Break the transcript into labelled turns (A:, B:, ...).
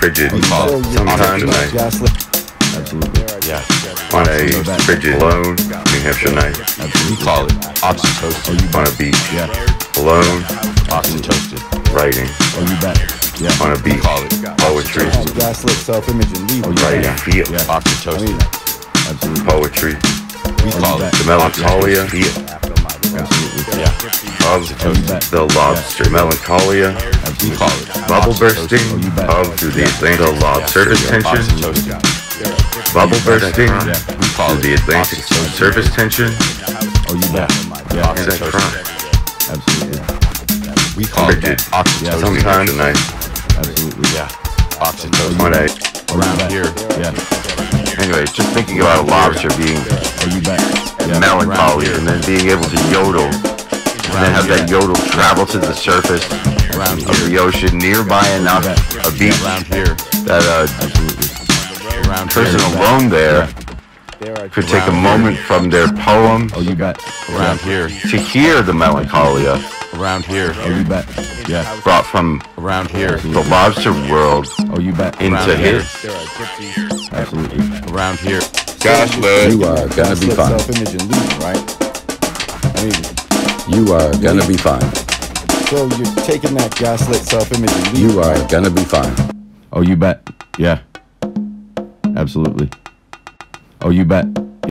A: frigid.
B: it
A: Sometimes
B: oxygen.
A: I
B: Yeah.
A: on a frigid alone New Hampshire night.
B: Call it oxytocin.
A: On a beach
B: Yeah.
A: alone
B: Oxytocin.
A: writing.
C: Oh, you bet. Yeah.
A: On a beach poetry.
C: Gaslit self-image and leave.
A: Writing feel.
B: Oxytocin.
A: Poetry.
B: We call it
A: The melancholia
B: feel. Yeah.
A: of oh, the lobster. Melancholia.
B: We call it
A: Bubble bursting of through the Atlantic surface tension. Bubble bursting
B: We call
A: the Atlantic surface tension.
C: Oh, you bet.
B: Yeah.
C: Yeah.
A: As I cry.
C: Absolutely.
B: We call it oxytocin.
A: Sometimes I
C: Absolutely.
B: Yeah. Oxytocin.
A: when I
B: Around here.
C: Yeah.
A: anyway, just thinking about a lobster being
C: Oh, you bet. Yeah.
A: melancholy and then being able to yodel and then have that yodel travel to the surface of
B: here.
A: the ocean nearby enough a beach
B: Around here.
A: that uh, a
B: Around
A: person
B: here.
A: alone there could take a moment from their poem
C: Oh, you bet.
B: Around here.
A: to hear the melancholia
B: Around here.
C: Oh, you bet. Yeah.
A: brought from
B: Around here.
A: the lobster world
C: Oh, you bet.
A: into
B: Around here.
A: his.
C: Absolutely.
B: Around here.
A: Gosh, man.
D: You are gonna be fine.
C: self-image and leave, right? I mean,
D: You are gonna be fine.
C: So you're taking that gaslit self-image
D: You are gonna be fine.
C: Oh, you bet. Yeah. Absolutely. Oh, you bet.